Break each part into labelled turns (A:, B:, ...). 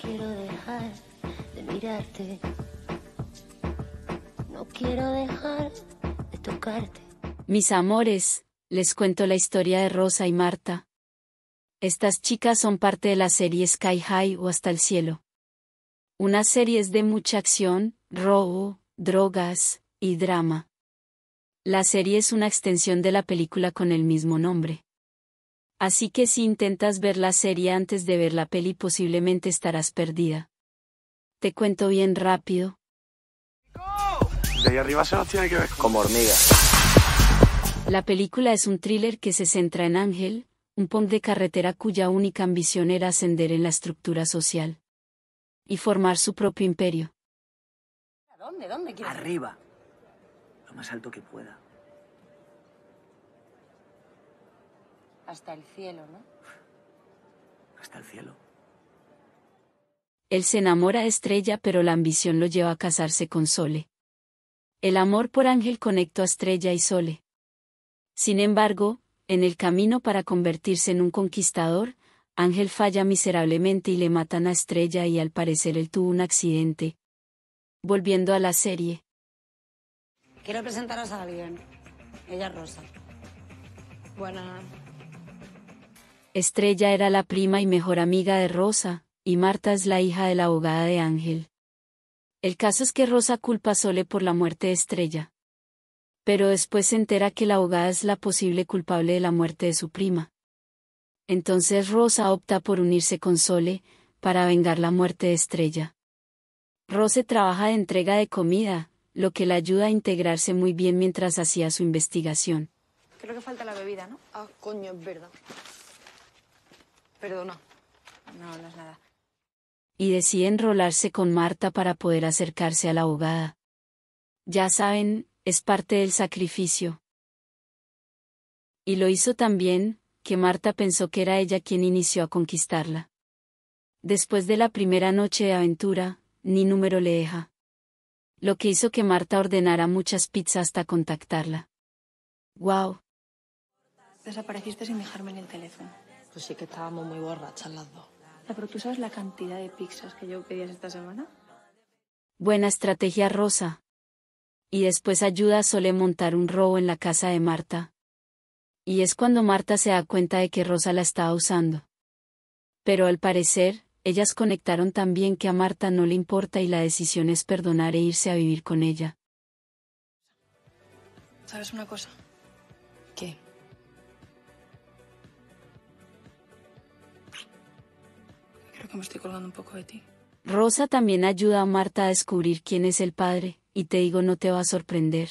A: quiero dejar de mirarte. No quiero dejar de tocarte.
B: Mis amores, les cuento la historia de Rosa y Marta. Estas chicas son parte de la serie Sky High o Hasta el Cielo. Una serie de mucha acción, robo, drogas y drama. La serie es una extensión de la película con el mismo nombre. Así que si intentas ver la serie antes de ver la peli posiblemente estarás perdida. Te cuento bien rápido.
C: De ahí arriba se nos tiene que ver como hormigas.
B: La película es un thriller que se centra en Ángel, un punk de carretera cuya única ambición era ascender en la estructura social. Y formar su propio imperio.
D: ¿Dónde? ¿Dónde quieres?
E: Arriba. Lo más alto que pueda.
D: Hasta el cielo, ¿no?
E: Hasta el cielo.
B: Él se enamora de Estrella pero la ambición lo lleva a casarse con Sole. El amor por Ángel conectó a Estrella y Sole. Sin embargo, en el camino para convertirse en un conquistador, Ángel falla miserablemente y le matan a Estrella y al parecer él tuvo un accidente. Volviendo a la serie.
D: Quiero presentaros a alguien. Ella es Rosa. Buena.
B: Estrella era la prima y mejor amiga de Rosa, y Marta es la hija de la abogada de Ángel. El caso es que Rosa culpa a Sole por la muerte de Estrella. Pero después se entera que la abogada es la posible culpable de la muerte de su prima. Entonces Rosa opta por unirse con Sole, para vengar la muerte de Estrella. Rose trabaja de entrega de comida, lo que le ayuda a integrarse muy bien mientras hacía su investigación.
F: Creo que falta la bebida, ¿no? Ah, coño, es verdad. Perdona. No, no es nada.
B: Y decide enrolarse con Marta para poder acercarse a la abogada. Ya saben, es parte del sacrificio. Y lo hizo también, que Marta pensó que era ella quien inició a conquistarla. Después de la primera noche de aventura, ni número le deja. Lo que hizo que Marta ordenara muchas pizzas hasta contactarla. ¡Wow!
F: Desapareciste sin dejarme en el teléfono.
D: Pues sí que estábamos muy borrachas las dos.
F: Ya, pero tú sabes la cantidad de pizzas que yo pedías esta semana.
B: Buena estrategia rosa. Y después ayuda a Sole montar un robo en la casa de Marta. Y es cuando Marta se da cuenta de que Rosa la estaba usando. Pero al parecer, ellas conectaron tan bien que a Marta no le importa y la decisión es perdonar e irse a vivir con ella.
F: ¿Sabes una cosa? Creo que me estoy colgando un poco de ti.
B: Rosa también ayuda a Marta a descubrir quién es el padre, y te digo no te va a sorprender.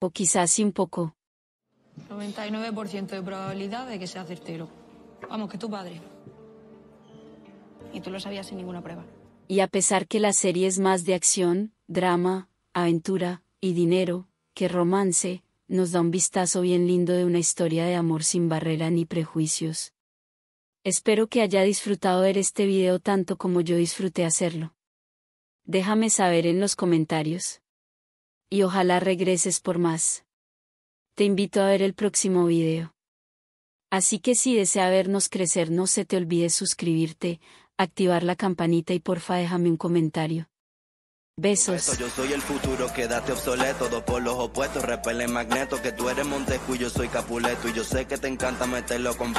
B: O quizás sí un poco.
F: 99% de probabilidad de que sea certero. Vamos, que tu padre. Y tú lo sabías sin ninguna prueba.
B: Y a pesar que la serie es más de acción, drama, aventura y dinero, que romance, nos da un vistazo bien lindo de una historia de amor sin barrera ni prejuicios. Espero que haya disfrutado ver este video tanto como yo disfruté hacerlo. Déjame saber en los comentarios. Y ojalá regreses por más. Te invito a ver el próximo video. Así que si desea vernos crecer no se te olvide suscribirte, activar la campanita y porfa déjame un comentario. Besos.
G: Yo soy el futuro, quédate obsoleto, dos por los opuestos, repele magneto, que tú eres yo soy Capuleto, y yo sé que te encanta meterlo con...